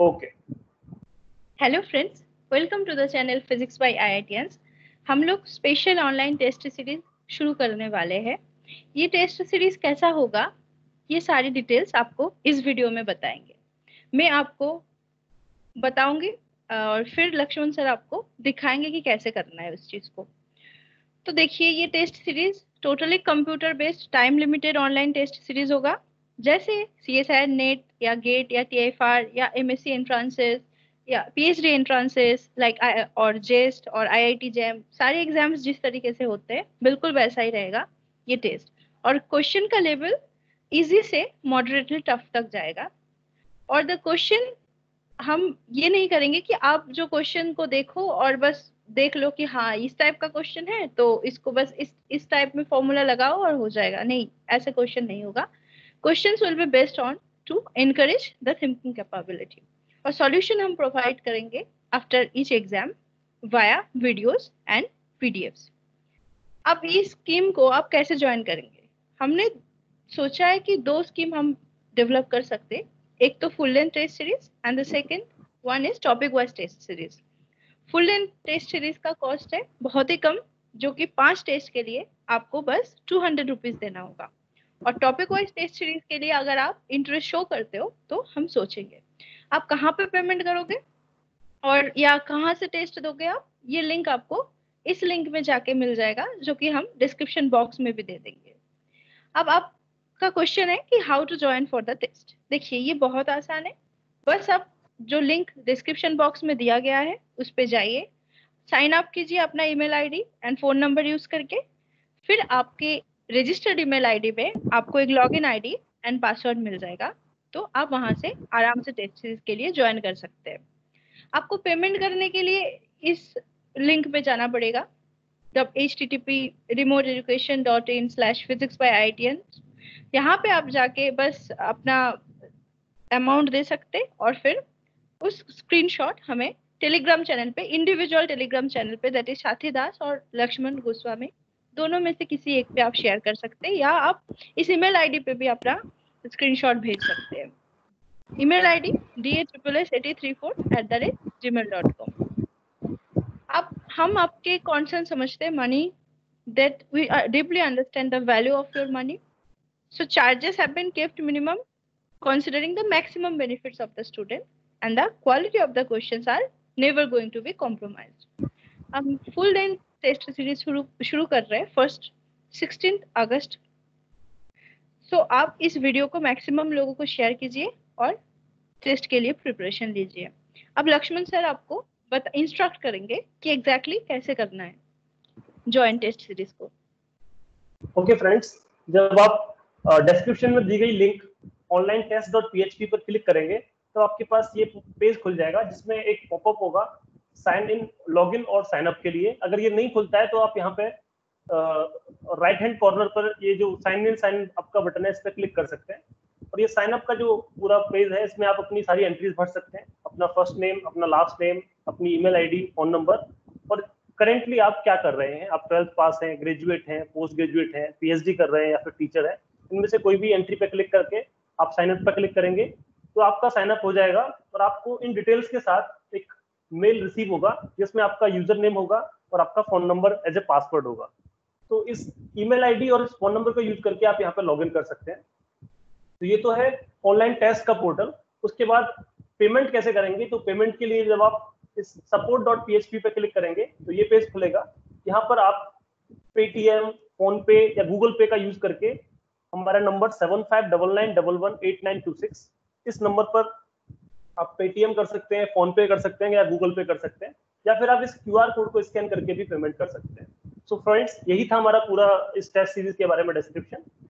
Okay hello friends welcome to the channel physics by IITians हम लोग special online test series शुरू करने वाले हैं। ये टेस्ट सीरीज़ कैसा होगा? ये सारी डिटेल्स आपको इस वीडियो में बताएँगे। मैं आपको बताऊँगी, और फिर लक्ष्मण सर आपको दिखाएँगे कि कैसे करना है उस चीज़ को। तो देखिए, ये test series totally computer based time limited online test series होगा। जैसे सी एस आई नेट या गेट या टी एफ़ आर या एम एस सी एंट्रांसेस या P H D entrances like और जेस्ट और आई आई टी जैम सारे exams जिस तरीके से होते हैं, बिल्कुल वैसा ही रहेगा ये टेस्ट और क्वेश्चन का लेवल इजी से मॉडरेटली टफ तक जाएगा. और द क्वेश्चन हम ये नहीं करेंगे कि आप जो क्वेश्चन को देखो और बस देख लो कि हाँ इस टाइप का क्वेश्चन है तो इसको बस इस इस टाइप में फॉर्मूला लगाओ और हो जाएगा. नहीं, ऐसा क्वेश्चन नहीं होगा. Question will be based on to encourage the thinking capability और सॉल्यूशन हम प्रोवाइड करेंगे after each exam via videos and PDFs अब इस स्कीम को आप कैसे ज्वाइन करेंगे? हमने सोचा है कि दो स्कीम हम डेवलप कर सकते एक तो full length test series and the second one is topic wise test series full length test series का कॉस्ट है बहुत ही कम, जो कि पाँच टेस्ट के लिए आपको बस टू हंड्रेड रुपीज़ देना होगा। और टॉपिक वाइज टेस्ट सीरीज़ के लिए अगर आप इंटरेस्ट शो करते हो तो हम सोचेंगे। आप कहाँ पे पेमेंट करोगे? और या कहाँ से टेस्ट दोगे आप? ये लिंक आपको इस लिंक में जाके मिल जाएगा, जो कि हम डिस्क्रिप्शन बॉक्स में भी दे देंगे। अब आपका क्वेश्चन है कि how to join for the test देखिए, ये बहुत आसान है। बस आप जो लिंक डिस्क्रिप्शन बॉक्स में दिया गया है, उस पर जाइए। साइन अप कीजिए अपना email ID and phone number use करके। फिर आपके रजिस्टर्ड ईमेल आईडी पे आपको एक लॉगिन आईडी एंड पासवर्ड मिल जाएगा। तो आप वहाँ से आराम से टेस्ट सीरीज़ के लिए ज्वाइन कर सकते हैं। आपको पेमेंट करने के लिए इस लिंक पे जाना पड़ेगा। H T T P remote education dot in slash physics by I T N यहाँ पे आप जाके बस अपना अमाउंट दे सकते और फिर उस स्क्रीनशॉट हमें टेलीग्राम चैनल पे इंडिविजुअल टेलीग्राम चैनल पे दैट इज़ साथी दास और लक्ष्मण गोस्वामी दोनों में से किसी एक पे आप शेयर कर सकते हैं, या आप इस ईमेल आईडी पे भी अपना स्क्रीनशॉट भेज सकते हैं। Email ID D A triple S at three four eight the rate G mail dot com आप हम आपके कॉन्सर्न समझते हैं money that we deeply understand the value of your money so charges have been gift minimum considering the maximum benefits of the student and the quality of the question are never going to be compromise हम full day test series शुरू शुरू कर रहे हैं first sixteen अगस्त सो आप इस video को maximum लोगों को शेयर कीजिए और टेस्ट के लिए प्रिपरेशन लीजिए। अब लक्ष्मण सर आपको बता इंस्ट्रक्ट करेंगे कि एग्जैक्टली exactly कैसे करना है ज्वाइन टेस्ट सीरीज़ को। ओके okay, फ्रेंड्स जब आप डिस्क्रिप्शन में दी गई link online test dot P पर क्लिक करेंगे तो आपके पास ये पेज खुल जाएगा जिसमें एक पॉपअप होगा साइन इन लॉग इन और साइन अप के लिए। अगर ये नहीं खुलता है तो आप यहाँ पे राइट हैंड कॉर्नर पर ये जो साइन इन साइन अप का बटन है, इस पर क्लिक कर सकते हैं। और ये साइन अप का जो पूरा पेज है, इसमें आप अपनी सारी एंट्रीज भर सकते हैं। अपना फ़र्स्ट नेम अपना लास्ट नेम अपनी ईमेल आईडी फ़ोन नंबर और करेंटली आप क्या कर रहे हैं? आप ट्वेल्थ पास हैं ग्रेजुएट हैं पोस्ट ग्रेजुएट हैं पीएचडी कर रहे हैं या फिर टीचर है, इनमें से कोई भी एंट्री पे क्लिक करके आप साइन अप पर क्लिक करेंगे तो आपका साइन अप हो जाएगा। और आपको इन डिटेल्स के साथ मेल रिसीव होगा, जिसमें आपका यूज़र नेम होगा और आपका phone number as a password होगा। तो इस ईमेल आईडी और इस फ़ोन नंबर का यूज़ करके आप यहाँ पे लॉग कर सकते हैं। तो ये तो है ऑनलाइन टेस्ट का पोर्टल। उसके बाद पेमेंट कैसे करेंगे? तो पेमेंट के लिए जब आप इस सपोर्ट डॉट पी पे क्लिक करेंगे तो ये पेज खुलेगा। यहाँ पर आप पेटीएम फ़ोन पे या गूगल पे का यूज़ करके हमारा number seven five double nine double one eight nine two six इस नंबर पर आप पेटीएम कर सकते हैं फ़ोन पे कर सकते हैं या गूगल पे कर सकते हैं, या फिर आप इस क्यूआर कोड को स्कैन करके भी पेमेंट कर सकते हैं। सो so फ्रेंड्स यही था हमारा पूरा इस टेस्ट सीरीज़ के बारे में डिस्क्रिप्शन